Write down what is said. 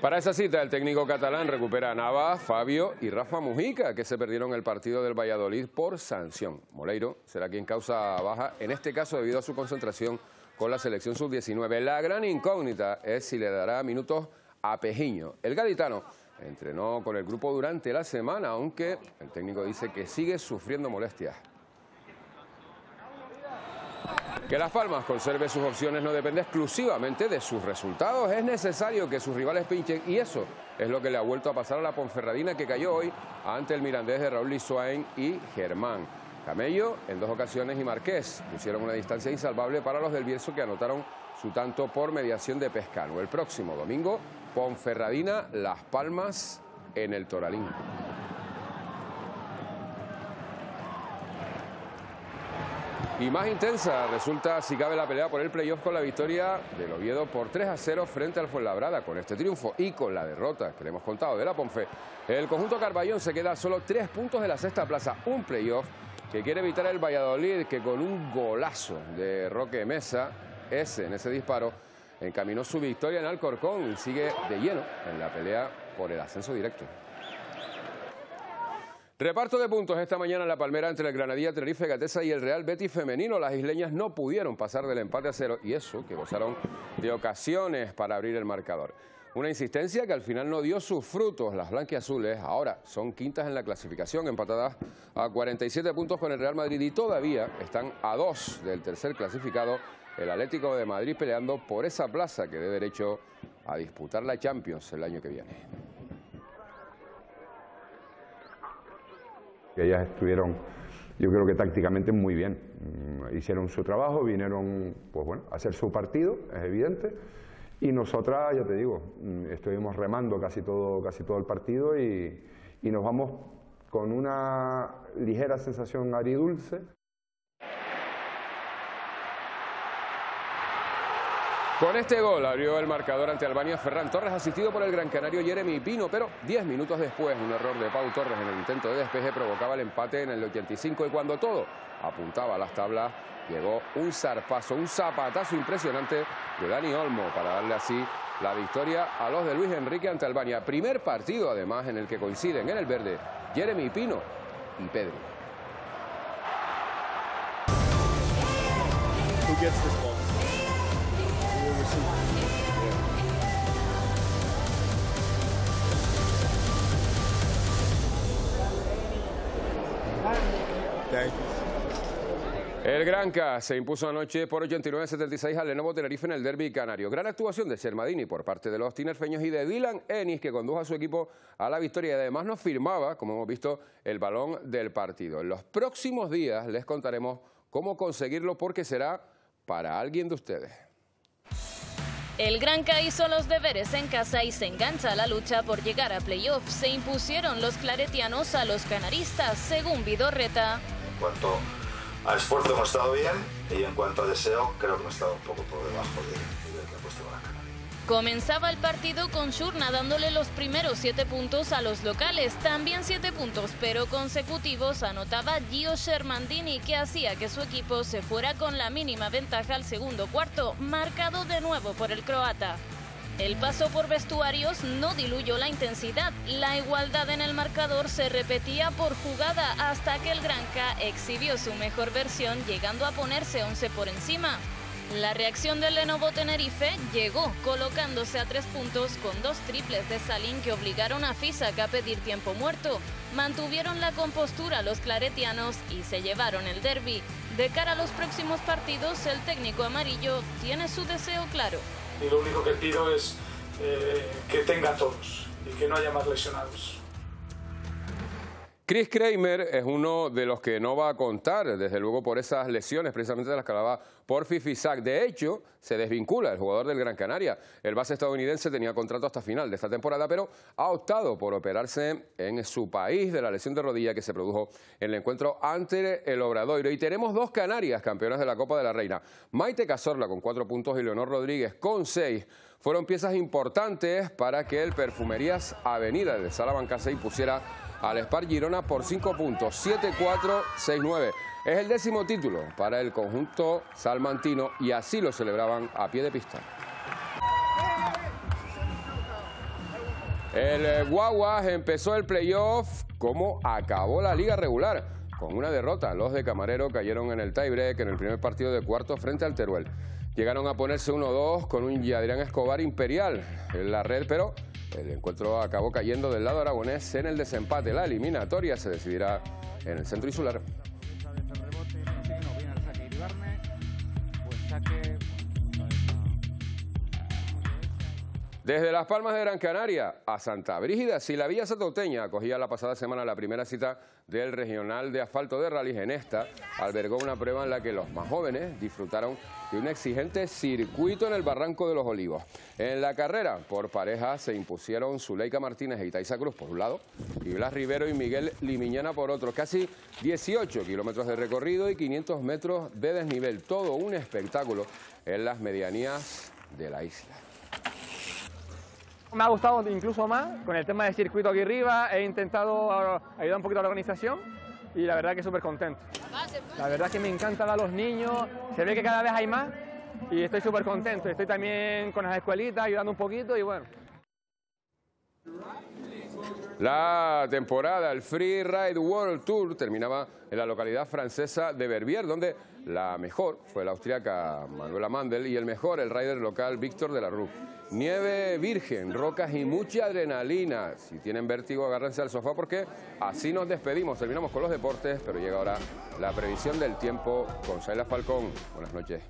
Para esa cita, el técnico catalán recupera a Nava, Fabio y Rafa Mujica, que se perdieron el partido del Valladolid por sanción. Moleiro será quien causa baja, en este caso debido a su concentración con la selección sub-19. La gran incógnita es si le dará minutos a Pejiño. El gaditano entrenó con el grupo durante la semana, aunque el técnico dice que sigue sufriendo molestias. Que Las Palmas conserve sus opciones no depende exclusivamente de sus resultados. Es necesario que sus rivales pinchen y eso es lo que le ha vuelto a pasar a la Ponferradina que cayó hoy ante el mirandés de Raúl Lisuain y Germán. Camello en dos ocasiones y Marqués pusieron una distancia insalvable para los del Bierzo que anotaron su tanto por mediación de Pescano. El próximo domingo, Ponferradina, Las Palmas en el Toralín. Y más intensa resulta si cabe la pelea por el playoff con la victoria del Oviedo por 3 a 0 frente al Fuenlabrada. Con este triunfo y con la derrota que le hemos contado de la Ponfe, el conjunto Carballón se queda a solo tres puntos de la sexta plaza. Un playoff que quiere evitar el Valladolid que con un golazo de Roque Mesa, ese en ese disparo, encaminó su victoria en Alcorcón y sigue de lleno en la pelea por el ascenso directo. Reparto de puntos esta mañana en la Palmera entre el Granadilla, Tenerife, Gatesa y el Real Betis femenino. Las isleñas no pudieron pasar del empate a cero y eso que gozaron de ocasiones para abrir el marcador. Una insistencia que al final no dio sus frutos. Las blanquiazules ahora son quintas en la clasificación, empatadas a 47 puntos con el Real Madrid y todavía están a dos del tercer clasificado, el Atlético de Madrid, peleando por esa plaza que dé derecho a disputar la Champions el año que viene. Que ellas estuvieron, yo creo que tácticamente muy bien. Mm, hicieron su trabajo, vinieron pues bueno, a hacer su partido, es evidente. Y nosotras, ya te digo, mm, estuvimos remando casi todo, casi todo el partido y, y nos vamos con una ligera sensación agridulce. Con este gol abrió el marcador ante Albania Ferran Torres, asistido por el gran canario Jeremy Pino, pero 10 minutos después, un error de Pau Torres en el intento de despeje provocaba el empate en el 85 y cuando todo apuntaba a las tablas, llegó un zarpazo, un zapatazo impresionante de Dani Olmo para darle así la victoria a los de Luis Enrique ante Albania. Primer partido además en el que coinciden en el verde Jeremy Pino y Pedro. El Granca se impuso anoche por 89-76 al Lenovo Tenerife en el derby canario. Gran actuación de Sermadini por parte de los tinerfeños y de Dylan Ennis, que condujo a su equipo a la victoria y además nos firmaba, como hemos visto, el balón del partido. En los próximos días les contaremos cómo conseguirlo porque será para alguien de ustedes. El Granca hizo los deberes en casa y se engancha a la lucha por llegar a playoff. Se impusieron los claretianos a los canaristas, según Vidorreta. En cuanto a esfuerzo hemos estado bien y en cuanto a deseo creo que hemos estado un poco por debajo de, Comenzaba el partido con Shurna dándole los primeros siete puntos a los locales, también siete puntos, pero consecutivos anotaba Gio Shermandini que hacía que su equipo se fuera con la mínima ventaja al segundo cuarto, marcado de nuevo por el croata. El paso por vestuarios no diluyó la intensidad. La igualdad en el marcador se repetía por jugada hasta que el Granca exhibió su mejor versión llegando a ponerse 11 por encima. La reacción del Lenovo Tenerife llegó colocándose a tres puntos con dos triples de Salín que obligaron a Fisac a pedir tiempo muerto. Mantuvieron la compostura los claretianos y se llevaron el derby. De cara a los próximos partidos, el técnico amarillo tiene su deseo claro. Y lo único que pido es eh, que tenga todos y que no haya más lesionados. Chris Kramer es uno de los que no va a contar, desde luego por esas lesiones, precisamente de las que hablaba por Fifisac. De hecho, se desvincula el jugador del Gran Canaria. El base estadounidense tenía contrato hasta final de esta temporada, pero ha optado por operarse en su país de la lesión de rodilla que se produjo en el encuentro ante el Obradoiro. Y tenemos dos Canarias campeonas de la Copa de la Reina. Maite Cazorla con cuatro puntos y Leonor Rodríguez con seis fueron piezas importantes para que el Perfumerías Avenida de Salamanca se impusiera al Spar Girona por 5 puntos, 7-4, 6-9. Es el décimo título para el conjunto salmantino y así lo celebraban a pie de pista. El eh, Guaguas empezó el playoff como acabó la liga regular, con una derrota. Los de Camarero cayeron en el tiebreak en el primer partido de cuarto frente al Teruel. Llegaron a ponerse 1-2 con un Yadrián Escobar imperial en la red, pero el encuentro acabó cayendo del lado aragonés en el desempate. La eliminatoria se decidirá en el centro insular. Desde Las Palmas de Gran Canaria a Santa Brígida, si la Villa Satauteña acogía la pasada semana la primera cita del Regional de Asfalto de Rallys en esta, albergó una prueba en la que los más jóvenes disfrutaron de un exigente circuito en el Barranco de los Olivos. En la carrera, por pareja, se impusieron Zuleika Martínez y Taisa Cruz por un lado, y Blas Rivero y Miguel Limiñana por otro. Casi 18 kilómetros de recorrido y 500 metros de desnivel. Todo un espectáculo en las medianías de la isla. Me ha gustado incluso más con el tema del circuito aquí arriba, he intentado ayudar un poquito a la organización y la verdad que súper contento. La verdad que me encanta a los niños, se ve que cada vez hay más y estoy súper contento. Estoy también con las escuelitas ayudando un poquito y bueno. La temporada, el Free Ride World Tour, terminaba en la localidad francesa de Verbier, donde la mejor fue la austríaca Manuela Mandel y el mejor el rider local Víctor de la Rue. Nieve virgen, rocas y mucha adrenalina. Si tienen vértigo, agárrense al sofá porque así nos despedimos. Terminamos con los deportes, pero llega ahora la previsión del tiempo con Saila Falcón. Buenas noches.